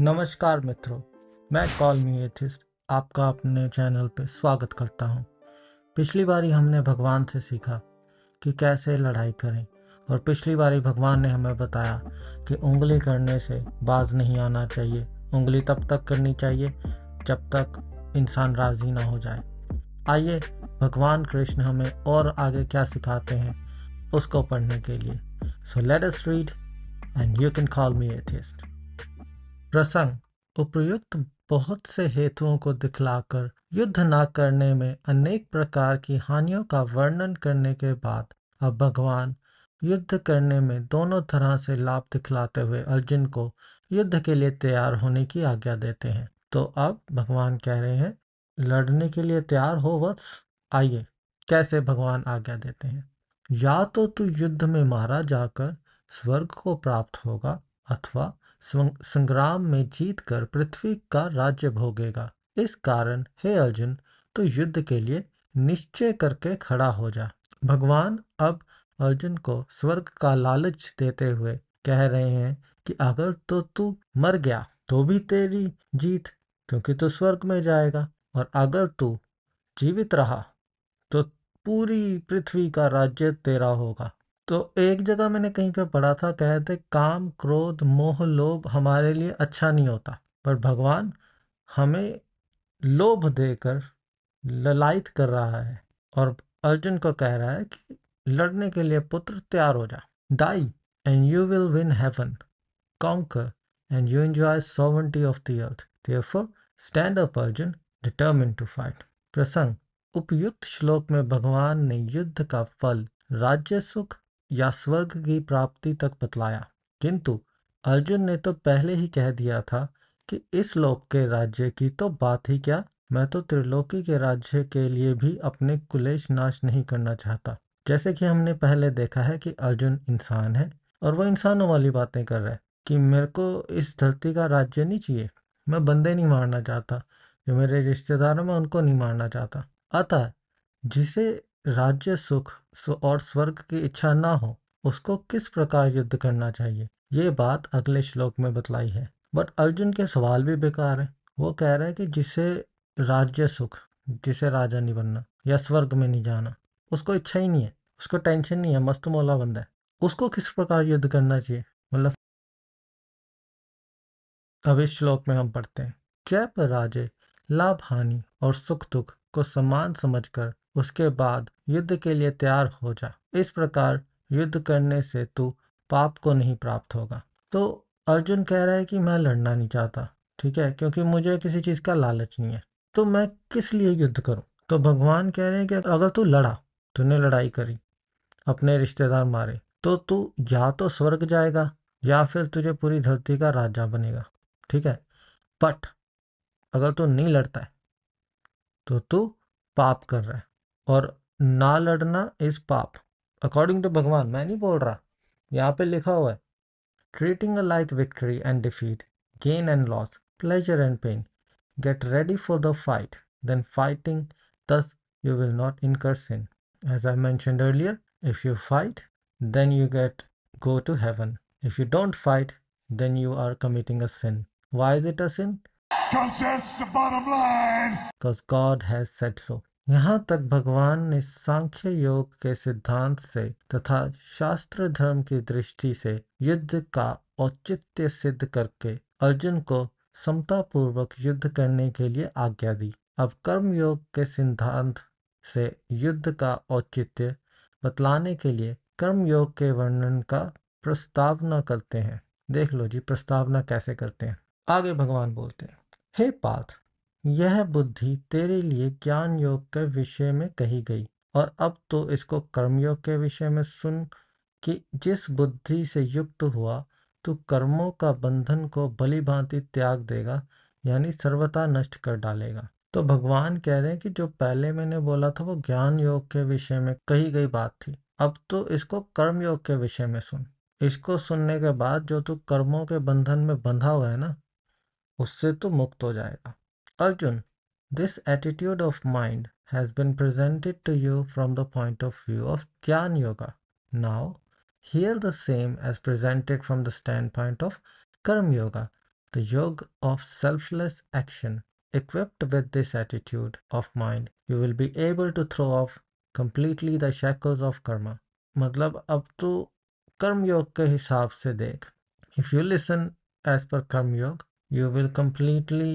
नमस्कार मित्रों, मैं कॉल मी एथिस्ट आपका अपने चैनल पर स्वागत करता हूँ। पिछली बारी हमने भगवान से सीखा कि कैसे लड़ाई करें और पिछली बारी भगवान ने हमें बताया कि उंगली करने से बाज नहीं आना चाहिए। उंगली तब तक करनी चाहिए जब तक इंसान राज़ी ना हो जाए। आइए भगवान कृष्ण हमें और आगे क्या सिखाते हैं उसको पढ़ने के लिए। So let us read and you can call me atheist प्रसंग उपयुक्त बहुत से हेतुओं को दिखलाकर युद्ध न करने में अनेक प्रकार की हानियों का वर्णन करने के बाद अब भगवान युद्ध करने में दोनों तरह से लाभ दिखलाते हुए अर्जुन को युद्ध के लिए तैयार होने की आज्ञा देते हैं। तो अब भगवान कह रहे हैं, लड़ने के लिए तैयार हो वत्स आइए, कैसे भगवान आज्ञा देते हैं? या तो तू युद्ध में मारा जाकर स्वर्ग को प्राप्त होगा अथवा संग्राम में जीत कर पृथ्वी का राज्य भोगेगा। इस कारण, हे अर्जुन तो युद्ध के लिए निश्चय करके खड़ा हो जा। भगवान अब अर्जुन को स्वर्ग का लालच देते हुए कह रहे हैं कि अगर तो तू मर गया तो भी तेरी जीत, क्योंकि तू स्वर्ग में जाएगा। और अगर तू जीवित रहा तो पूरी पृथ्वी का राज्य तेरा होगा। तो एक जगह मैंने कहीं पे पढ़ा था कहते काम, क्रोध, मोह, लोभ हमारे लिए अच्छा नहीं होता, पर भगवान हमें लोभ देकर ललायत कर रहा है और अर्जुन को कह रहा है कि लड़ने के लिए पुत्र तैयार हो जा। Die and you will win heaven conquer and you enjoy sovereignty of the earth therefore stand up Arjun determine to fight प्रसंग, उपयुक्त श्लोक में भगवान ने युद्ध का फल, राज्य सुख या स्वर्ग की प्राप्ति तक बतलाया। किंतु अर्जुन ने तो पहले ही कह दिया था कि इस लोक के राज्य की तो बात ही क्या, मैं तो त्रिलोकी के राज्य के लिए भी अपने कुलेश नाश नहीं करना चाहता। जैसे कि हमने पहले देखा है कि अर्जुन इंसान है और वो इंसानों वाली बातें कर रहा है कि मेरे को इस धरती का राज्य नहीं चाहिए, मैं बंदे नहीं मारना चाहता, जो मेरे रिश्तेदार मैं उनको नहीं मारना चाहता। अतः जिसे राज्य सुख और स्वर्ग की इच्छा ना हो, उसको किस प्रकार युद्ध करना चाहिए? ये बात अगले श्लोक में बतलाई है। बट अर्जुन के सवाल भी बेकार है। वो कह रहा है कि जिसे राज्य सुख, जिसे राजा नहीं बनना, या स्वर्ग में नहीं जाना, उसको इच्छा ही नहीं है, उसको टेंशन नहीं है, मस्त मौला बंदा है। उसको किस प्रकार युद्ध करना चाहिए? मतलब अब इस श्लोक में हम पढ़ते हैं जय पर राजे लाभ, हानि और सुख दुख को समान समझकर उसके बाद युद्ध के लिए तैयार हो जा। इस प्रकार युद्ध करने से तू पाप को नहीं प्राप्त होगा। तो अर्जुन कह रहा है कि मैं लड़ना नहीं चाहता, ठीक है? क्योंकि मुझे किसी चीज़ का लालच नहीं है। तो मैं किस लिए युद्ध करूँ? तो भगवान कह रहे हैं कि अगर तू लड़ा, तूने लड़ाई करी, अपने रिश्तेदार मारे तो तू या तो स्वर्ग जाएगा या फिर तुझे पूरी धरती का राजा बनेगा, ठीक है? बट अगर तू नहीं लड़ता है तो तू पाप कर रहा है। और ना लड़ना इज पाप अकॉर्डिंग टू भगवान मैं नहीं बोल रहा यहाँ पे लिखा हुआ है treating alike victory and defeat gain and loss pleasure and pain get ready for the fight then fighting thus you will not incur sin. As I mentioned earlier, if you fight, then you get go to heaven. If you don't fight, then you are committing a sin. Why is it a sin? Because that's the bottom line. Because God has said so. यहाँ तक भगवान ने सांख्य योग के सिद्धांत से तथा शास्त्र धर्म की दृष्टि से युद्ध का औचित्य सिद्ध करके अर्जुन को समतापूर्वक युद्ध करने के लिए आज्ञा दी। अब कर्म योग के सिद्धांत से युद्ध का औचित्य बतलाने के लिए कर्म योग के वर्णन का प्रस्तावना करते हैं। देख लो जी, प्रस्तावना कैसे करते हैं। आगे भगवान बोलते हैं, हे पार्थ यह बुद्धि तेरे लिए ज्ञान योग के विषय में कही गई। और अब तो इसको कर्मयोग के विषय में सुन कि जिस बुद्धि से युक्त हुआ तो कर्मों का बंधन को भली भांति त्याग देगा, यानी सर्वथा नष्ट कर डालेगा। तो भगवान कह रहे हैं कि जो पहले मैंने बोला था, वो ज्ञान योग के विषय में कही गई बात थी। अब तो इसको कर्म योग के विषय में सुन। इसको सुनने के बाद जो तू कर्मों के बंधन में बंधा हुआ है ना, उससे तो मुक्त हो जाएगा। Arjun, this attitude of mind has been presented to you from the point of view of Gyan Yoga. Now, hear the same as presented from the standpoint of Karma Yoga. The yoga of selfless action. Equipped with this attitude of mind, you will be able to throw off completely the shackles of karma. मतलब अब तो कर्म योग के हिसाब से देख if you listen as per कर्म योग you will completely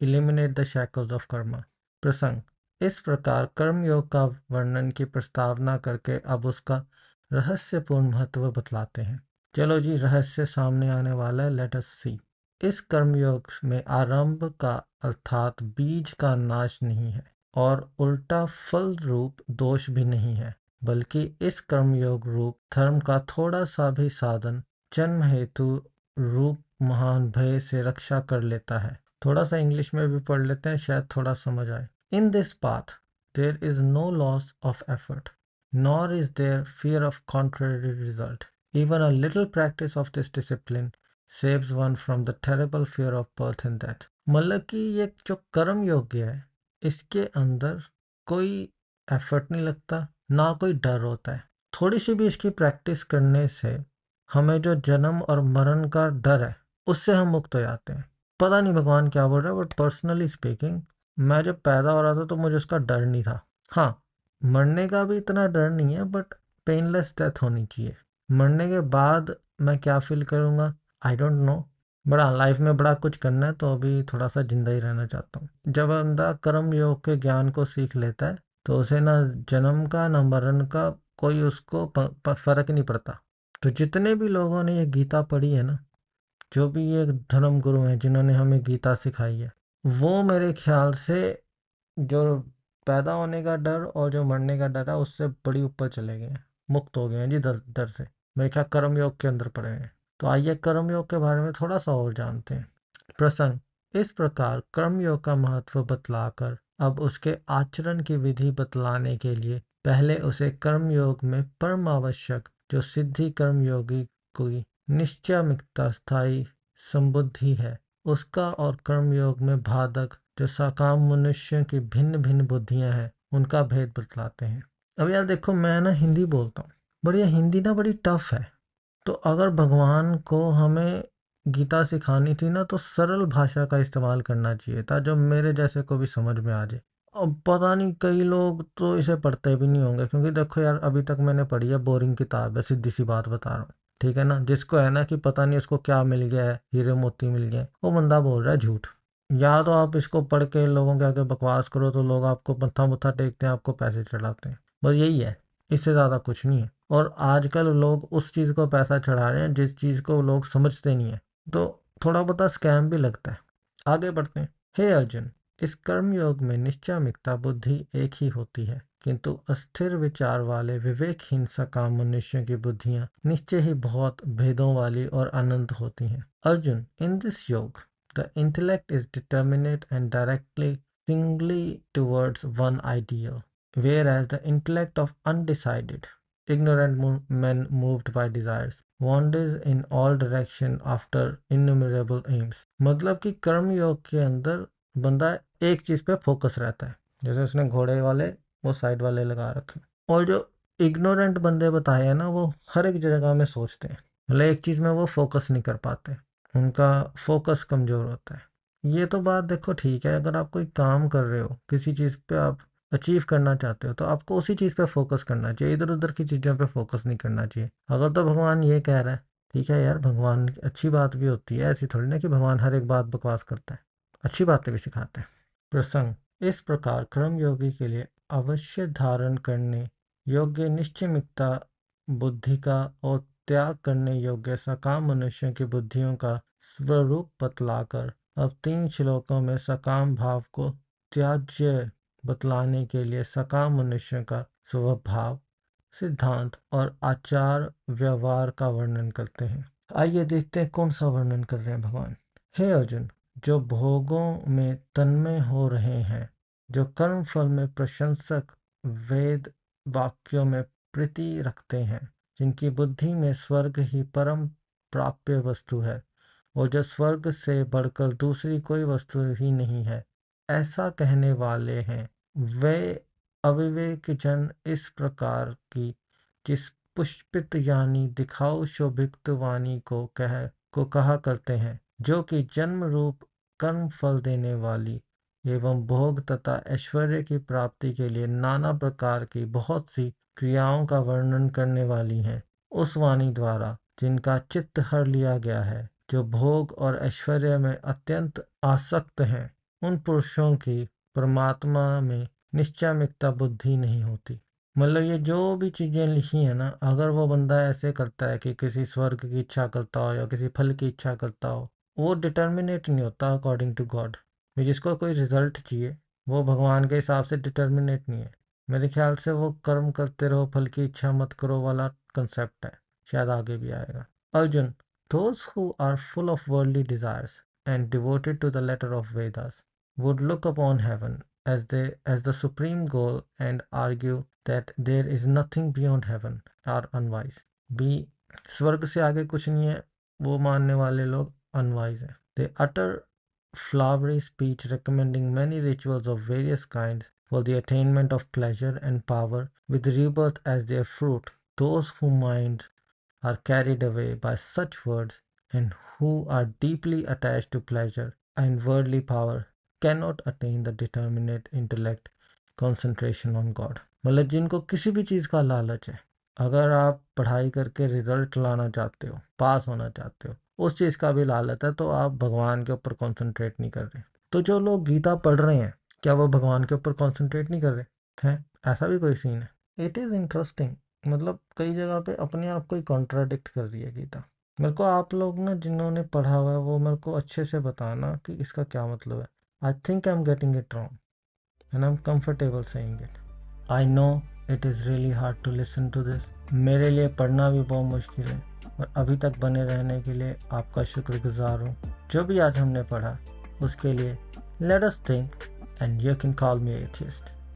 Eliminate the shackles of karma प्रसंग इस प्रकार कर्म योग का वर्णन की प्रस्तावना करके अब उसका रहस्यपूर्ण महत्व बतलाते हैं। चलो जी, रहस्य सामने आने वाला है लेट अस सी इस कर्मयोग में आरंभ का अर्थात बीज का नाश नहीं है और उल्टा फल रूप दोष भी नहीं है, बल्कि इस कर्मयोग रूप धर्म का थोड़ा सा भी साधन, जन्म हेतु रूप महान भय से रक्षा कर लेता है। थोड़ा सा इंग्लिश में भी पढ़ लेते हैं, शायद थोड़ा समझ आए in this path there is no loss of effort nor is there fear of contrary result. Even a little practice of this discipline saves one from the terrible fear of birth and death. मतलब कि ये जो कर्म योग्य है, इसके अंदर कोई एफर्ट नहीं लगता, ना कोई डर होता है थोड़ी सी भी इसकी प्रैक्टिस करने से हमें जो जन्म और मरण का डर है, उससे हम मुक्त हो जाते हैं पता नहीं भगवान क्या बोल रहा है बट पर्सनली स्पीकिंग मैं जब पैदा हो रहा था तो मुझे उसका डर नहीं था। हाँ मरने का भी इतना डर नहीं है बट पेनलेस डेथ होनी चाहिए। मरने के बाद मैं क्या फील करूँगा? आई डोंट नो बड़ा लाइफ में बड़ा कुछ करना है तो अभी थोड़ा सा ज़िंदा ही रहना चाहता हूँ। जब बंदा कर्म योग के ज्ञान को सीख लेता है तो उसे ना जन्म का, ना मरण का कोई उसको फ़र्क नहीं पड़ता। तो जितने भी लोगों ने ये गीता पढ़ी है ना जो भी ये धर्म गुरु हैं, जिन्होंने हमें गीता सिखाई है, वो मेरे ख्याल से जो पैदा होने का डर और जो मरने का डर है, उससे बड़ी ऊपर चले गए हैं, मुक्त हो गए हैं जी डर डर से। मेरे ख्याल कर्म योग के अंदर पड़े हैं। तो आइए कर्मयोग के बारे में थोड़ा सा और जानते हैं। प्रसंग, इस प्रकार कर्मयोग का महत्व बतलाकर, अब उसके आचरण की विधि बतलाने के लिए पहले उसे कर्मयोग में परम आवश्यक जो सिद्धि कर्म योगी की निश्चयमिकता स्थायी संबुद्धि है। उसका और कर्म योग में बाधक, जो साकाम मनुष्य की भिन्न भिन्न बुद्धियाँ हैं, उनका भेद बतलाते हैं। अब यार देखो, मैं ना हिंदी बोलता हूँ। बट यह हिंदी ना बड़ी टफ है। तो अगर भगवान को हमें गीता सिखानी थी ना तो सरल भाषा का इस्तेमाल करना चाहिए था, जो मेरे जैसे को भी समझ में आ जाए। अब पता नहीं, कई लोग तो इसे पढ़ते भी नहीं होंगे, क्योंकि देखो यार, अभी तक मैंने पढ़ी है, बोरिंग किताब है, सीधी सी बात बता रहा हूँ। ठीक है ना? जिसको है ना कि पता नहीं उसको क्या मिल गया है, हीरे मोती मिल गए, वो बंदा बोल रहा है झूठ। या तो आप इसको पढ़ के लोगों के आगे बकवास करो तो लोग आपको मत्था मुत्था टेकते हैं, आपको पैसे चढ़ाते हैं। बस यही है, इससे ज़्यादा कुछ नहीं है। और आजकल लोग उस चीज़ को पैसा चढ़ा रहे हैं, जिस चीज़ को लोग समझते नहीं है। तो थोड़ा बहुत स्कैम भी लगता है। आगे बढ़ते हैं। हे अर्जुन, इस कर्मयोग में में निश्चयमिकता बुद्धि एक ही होती है। किंतु अस्थिर विचार वाले विवेक हिंसा सकाम मनुष्यों की बुद्धियाँ निश्चय ही बहुत भेदों वाली और अनंत होती हैं। Arjun, in this yoga, the intellect is determinate and directly singly towards one ideal whereas the intellect of undecided, ignorant man moved by desire wanders in all direction after innumerable aims. मतलब कि कर्म योग के अंदर बंदा एक चीज़ पे focus रहता है, जैसे उसने घोड़े वाले वो साइड वाले लगा रखे। और जो इग्नोरेंट बंदे बताए हैं ना, वो हर एक जगह में सोचते हैं। मतलब एक चीज़ में वो फोकस नहीं कर पाते, उनका फोकस कमज़ोर होता है। ये तो बात देखो ठीक है, अगर आप कोई काम कर रहे हो, किसी चीज़ पे आप अचीव करना चाहते हो तो आपको उसी चीज़ पे फोकस करना चाहिए। इधर उधर की चीज़ों पे फोकस नहीं करना चाहिए। अगर तो भगवान ये कह रहा है, ठीक है यार, भगवान, अच्छी बात भी होती है, ऐसी थोड़ी ना कि भगवान हर एक बात बकवास करता है। अच्छी बातें भी सिखाते हैं। प्रसंग। इस प्रकार क्रम योगी के लिए अवश्य धारण करने योग्य निश्चयमिकता, बुद्धि का और त्याग करने योग्य सकाम मनुष्य की बुद्धियों का स्वरूप बतलाकर, अब तीन श्लोकों में सकाम भाव को त्याज्य बतलाने के लिए सकाम मनुष्य का स्वभाव, सिद्धांत और आचार व्यवहार का वर्णन करते हैं। आइए देखते हैं कौन सा वर्णन कर रहे हैं भगवान। हे अर्जुन, जो भोगों में तन्मय हो रहे हैं जो कर्म फल में प्रशंसक वेद वाक्यों में प्रीति रखते हैं, जिनकी बुद्धि में स्वर्ग ही परम प्राप्य वस्तु है, और जो स्वर्ग से बढ़कर दूसरी कोई वस्तु ही नहीं है। ऐसा कहने वाले हैं, वे अविवेक जन इस प्रकार की जिस पुष्पित यानी दिखाओ शोभित वाणी को कह, को कहा करते हैं, जो कि जन्म रूप कर्म फल देने वाली एवं भोग तथा ऐश्वर्य की प्राप्ति के लिए नाना प्रकार की बहुत सी क्रियाओं का वर्णन करने वाली हैं। उस वाणी द्वारा, जिनका चित्त हर लिया गया है, जो भोग और ऐश्वर्य में अत्यंत आसक्त हैं, उन पुरुषों की परमात्मा में निश्चयमिकता बुद्धि नहीं होती। मतलब ये जो भी चीज़ें लिखी हैं ना, अगर वो बंदा ऐसे करता है कि किसी स्वर्ग की इच्छा करता हो या किसी फल की इच्छा करता हो, वो डिटर्मिनेट नहीं होता अकॉर्डिंग टू गॉड जिसको कोई रिज़ल्ट चाहिए, वो भगवान के हिसाब से डिटर्मिनेट नहीं है। मेरे ख्याल से वो कर्म करते रहो, फल की इच्छा मत करो वाला कंसेप्ट है। शायद आगे भी आएगा। Arjun those who are full of worldly desires and devoted to the letter of Vedas would look upon heaven as they as the supreme goal and argue that there is nothing beyond heaven are unwise be स्वर्ग से आगे कुछ नहीं है, वो मानने वाले लोग अनवाइज हैं। They utter flowery speech recommending many rituals of various kinds for the attainment of pleasure and power, with rebirth as their fruit. Those whose minds are carried away by such words and who are deeply attached to pleasure and worldly power cannot attain the determinate intellect concentration on God. मतलब जिनको किसी भी चीज़ का लालच है अगर आप पढ़ाई करके रिजल्ट लाना चाहते हो पास होना चाहते हो उस चीज़ का भी लालच है तो आप भगवान के ऊपर कंसंट्रेट नहीं कर रहे। तो जो लोग गीता पढ़ रहे हैं, क्या वो भगवान के ऊपर कंसंट्रेट नहीं कर रहे? हैं? ऐसा भी कोई सीन है? इट इज़ इंटरेस्टिंग मतलब कई जगह पे अपने आप को ही कॉन्ट्राडिक्ट कर रही है गीता। मेरे को आप लोग ना, जिन्होंने पढ़ा हुआ है, वो मेरे को अच्छे से बताना कि इसका क्या मतलब है। I think I am getting it wrong and I am comfortable saying it I know it is really hard to listen to this मेरे लिए पढ़ना भी बहुत मुश्किल है। और अभी तक बने रहने के लिए आपका शुक्रगुजार हूँ जो भी आज हमने पढ़ा, उसके लिए let us think and you can call me atheist.